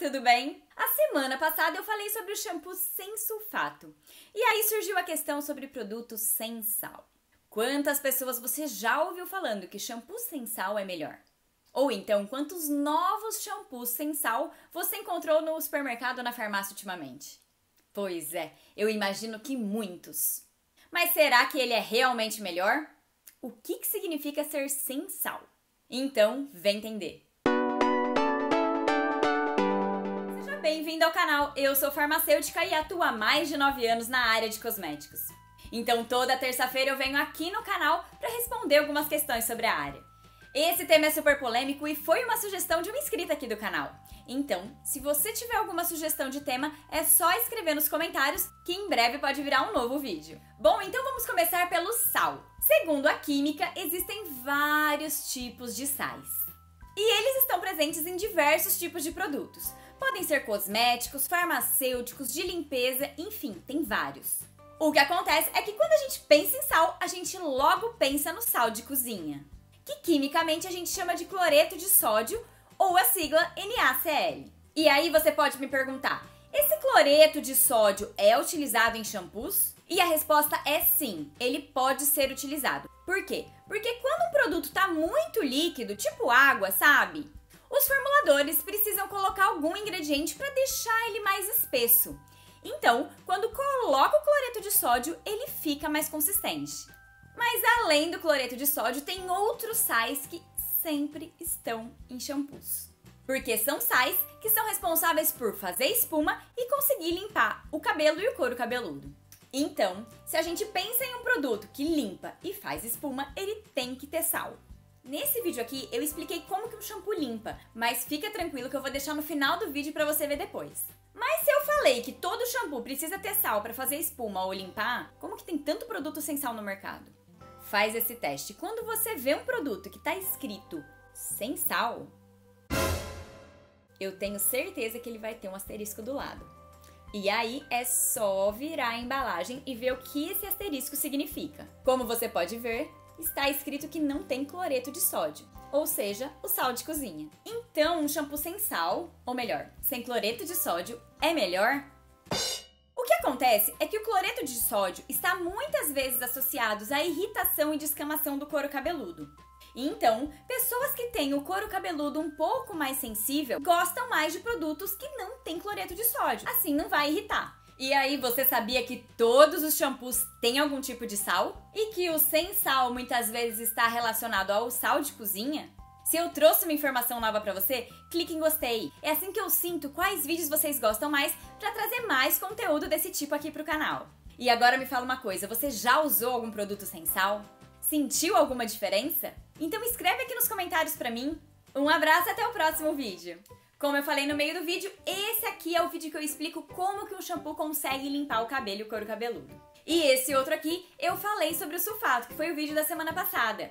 tudo bem? A semana passada eu falei sobre o shampoo sem sulfato. E aí surgiu a questão sobre produtos sem sal. Quantas pessoas você já ouviu falando que shampoo sem sal é melhor? Ou então, quantos novos shampoos sem sal você encontrou no supermercado ou na farmácia ultimamente? Pois é, eu imagino que muitos. Mas será que ele é realmente melhor? O que, que significa ser sem sal? Então, vem entender. Bem-vindo ao canal. Eu sou farmacêutica e atuo há mais de 9 anos na área de cosméticos. Então, toda terça-feira eu venho aqui no canal para responder algumas questões sobre a área. Esse tema é super polêmico e foi uma sugestão de uma inscrita aqui do canal. Então, se você tiver alguma sugestão de tema, é só escrever nos comentários que em breve pode virar um novo vídeo. Bom, então vamos começar pelo sal. Segundo a química, existem vários tipos de sais. E eles estão presentes em diversos tipos de produtos. Podem ser cosméticos, farmacêuticos, de limpeza, enfim, tem vários. O que acontece é que quando a gente pensa em sal, a gente logo pensa no sal de cozinha que quimicamente a gente chama de cloreto de sódio ou a sigla NaCl. E aí você pode me perguntar: esse cloreto de sódio é utilizado em shampoos? E a resposta é sim, ele pode ser utilizado. Por quê? Porque quando um produto está muito líquido, tipo água, sabe? Os formuladores precisam colocar algum ingrediente para deixar ele mais espesso. Então, quando coloca o cloreto de sódio, ele fica mais consistente. Mas além do cloreto de sódio, tem outros sais que sempre estão em shampoos. Porque são sais que são responsáveis por fazer espuma e conseguir limpar o cabelo e o couro cabeludo. Então, se a gente pensa em um produto que limpa e faz espuma, ele tem que ter sal. Nesse vídeo aqui eu expliquei como que um shampoo limpa, mas fica tranquilo que eu vou deixar no final do vídeo para você ver depois. Mas se eu falei que todo shampoo precisa ter sal para fazer espuma ou limpar, como que tem tanto produto sem sal no mercado? Faz esse teste. Quando você vê um produto que está escrito sem sal, eu tenho certeza que ele vai ter um asterisco do lado. E aí é só virar a embalagem e ver o que esse asterisco significa. Como você pode ver, está escrito que não tem cloreto de sódio, ou seja, o sal de cozinha. Então, um shampoo sem sal, ou melhor, sem cloreto de sódio, é melhor? acontece é que o cloreto de sódio está muitas vezes associado à irritação e descamação do couro cabeludo. Então, pessoas que têm o couro cabeludo um pouco mais sensível gostam mais de produtos que não têm cloreto de sódio. Assim não vai irritar. E aí, você sabia que todos os shampoos têm algum tipo de sal? E que o sem sal muitas vezes está relacionado ao sal de cozinha? Se eu trouxe uma informação nova para você, clique em gostei. É assim que eu sinto quais vídeos vocês gostam mais para trazer mais conteúdo desse tipo aqui pro canal. E agora me fala uma coisa, você já usou algum produto sem sal? Sentiu alguma diferença? Então escreve aqui nos comentários para mim. Um abraço e até o próximo vídeo. Como eu falei no meio do vídeo, esse aqui é o vídeo que eu explico como que um shampoo consegue limpar o cabelo e o couro cabeludo. E esse outro aqui, eu falei sobre o sulfato, que foi o vídeo da semana passada.